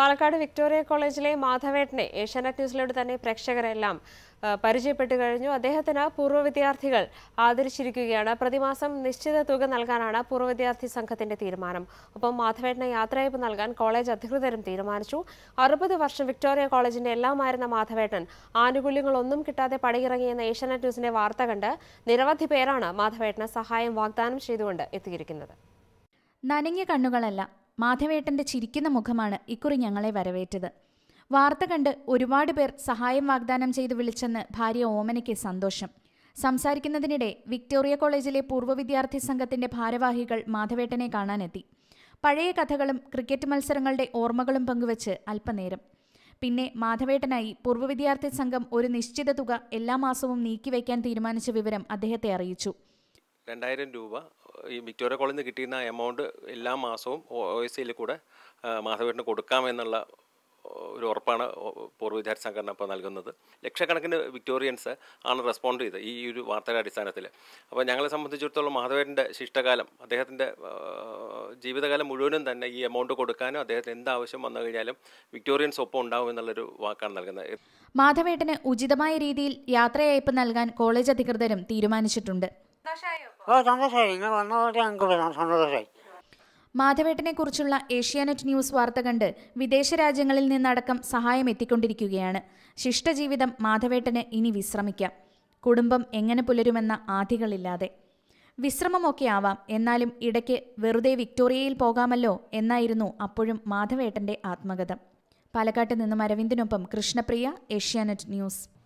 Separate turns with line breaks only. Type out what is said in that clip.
Palakkad Victoria കോളേജിലെ മാധവേട്ടനെ ഏഷ്യാനെറ്റ് ന്യൂസിലൂടെ തന്നെ പ്രേക്ഷകരെല്ലാം പരിചയപ്പെട്ടു കഴിഞ്ഞു. അദ്ദേഹത്തിന് പൂർവ വിദ്യാർത്ഥികൾ ആദരിച്ചിരിക്കുകയാണ്. പ്രതിമാസം നിശ്ചിത തുക നൽകാനാണ് പൂർവ വിദ്യാർത്ഥി സംഘത്തിന്റെ തീരുമാനം. ഒപ്പം മാധവേട്ടന് യാത്രയപ്പ് നൽകാൻ കോളേജ് അധികൃതരും തീരുമാനിച്ചു. അറുപത് വർഷം വിക്ടോറിയ കോളേജിന്റെ എല്ലാമായിരുന്ന മാധവേട്ടൻ ആനുകൂല്യങ്ങളൊന്നും കിട്ടാതെ പടിയിറങ്ങിയെന്ന ഏഷ്യാനെറ്റ് ന്യൂസിന്റെ വാർത്ത കണ്ട് നിരവധി പേരാണ് മാധവേട്ടന് സഹായം വാഗ്ദാനം ചെയ്തുകൊണ്ട് എത്തിയിരിക്കുന്നത്.
നനഞ്ഞ കണ്ണുകളല്ല മാധവേട്ടന്റെ ചിരിക്കുന്ന മുഖമാണ് ഇക്കുറി ഞങ്ങളെ വരവേറ്റത്. വാർത്ത കണ്ട് ഒരുപാട് പേർ സഹായം വാഗ്ദാനം ചെയ്ത് വിളിച്ചെന്ന് ഭാര്യ ഓമനയ്ക്ക് സന്തോഷം. സംസാരിക്കുന്നതിനിടെ വിക്ടോറിയ കോളേജിലെ പൂർവ വിദ്യാർത്ഥി സംഘത്തിന്റെ ഭാരവാഹികൾ മാധവേട്ടനെ കാണാനെത്തി. പഴയ കഥകളും ക്രിക്കറ്റ് മത്സരങ്ങളുടെ ഓർമ്മകളും പങ്കുവച്ച് അല്പനേരം. പിന്നെ മാധവേട്ടനായി പൂർവ വിദ്യാർത്ഥി സംഘം ഒരു നിശ്ചിത തുക എല്ലാ മാസവും നീക്കിവെക്കാൻ തീരുമാനിച്ച വിവരം അദ്ദേഹത്തെ അറിയിച്ചു.
രണ്ടായിരം രൂപ ഈ വിക്ടോറിയ കോളേജിൽ നിന്ന് കിട്ടിയിരുന്ന എമൗണ്ട് എല്ലാ മാസവും ഒ എസ് സിയിൽ കൂടെ മാധവേട്ടിന് കൊടുക്കാമെന്നുള്ള ഒരു ഉറപ്പാണ് പൂർവ വിദ്യാർത്ഥി സംഘടന ഇപ്പോൾ നൽകുന്നത്. ലക്ഷക്കണക്കിന് വിക്ടോറിയൻസ് ആണ് റെസ്പോണ്ട് ചെയ്തത് ഈ ഒരു വാർത്തയുടെ അടിസ്ഥാനത്തിൽ. അപ്പോൾ ഞങ്ങളെ സംബന്ധിച്ചിടത്തോളം മാധവേട്ടന്റെ ശിഷ്ടകാലം അദ്ദേഹത്തിന്റെ ജീവിതകാലം മുഴുവനും തന്നെ ഈ എമൗണ്ട് കൊടുക്കാനും അദ്ദേഹത്തിന് എന്ത് ആവശ്യം വന്നു കഴിഞ്ഞാലും വിക്ടോറിയൻസ് ഒപ്പം ഉണ്ടാവും എന്നുള്ളൊരു വാക്കാണ് നൽകുന്നത്.
മാധവേട്ടന് ഉചിതമായ രീതിയിൽ യാത്രയയപ്പ് നൽകാൻ കോളേജ് അധികൃതരും തീരുമാനിച്ചിട്ടുണ്ട്.
സന്തോഷമായി സന്തോഷമായി
മാധവേട്ടനെക്കുറിച്ചുള്ള ഏഷ്യാനെറ്റ് ന്യൂസ് വാർത്ത കണ്ട് വിദേശ രാജ്യങ്ങളിൽ നിന്നടക്കം സഹായം എത്തിക്കൊണ്ടിരിക്കുകയാണ്. ശിഷ്ടജീവിതം മാധവേട്ടന് ഇനി വിശ്രമിക്കാം. കുടുംബം എങ്ങനെ പുലരുമെന്ന ആധികളില്ലാതെ. വിശ്രമമൊക്കെ ആവാം എന്നാലും ഇടയ്ക്ക് വെറുതെ വിക്ടോറിയയിൽ പോകാമല്ലോ എന്നായിരുന്നു അപ്പോഴും മാധവേട്ടന്റെ ആത്മകഥ. പാലക്കാട്ട് നിന്നും അരവിന്ദിനൊപ്പം കൃഷ്ണപ്രിയ ഏഷ്യാനെറ്റ് ന്യൂസ്.